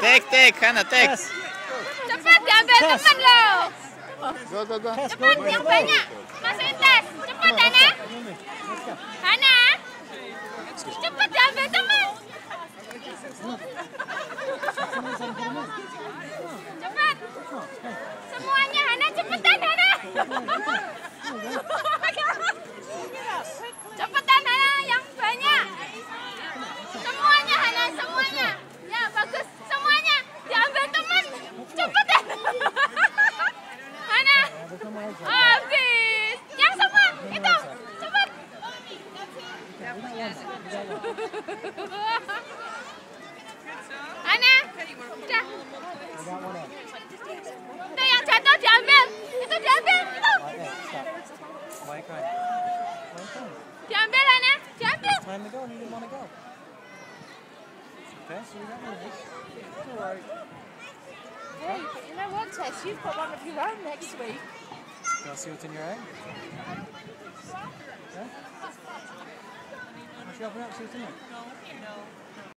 Take, take, Hana, take. Tess, Cepat diambil teman lo. Go, go, go. Tess, Cepat yang banyak. Masukin tas. Cepat Hana. Hana. Cepat diambil teman. Cepat. Semuanya Hana cepetan Hana. Ana, udah. there. We got one egg. Itu yang jatuh diambil. Itu diambil. Itu. Right there, stop. Why are you crying? Why are you crying? Diambil Ana, diambil. Time to go and you didn't want to go. Tess, you got one egg. It's all right. Hey, you know what, Tess? You've got one of your own next week. You want to see what's in your egg? You open up? See what's in it?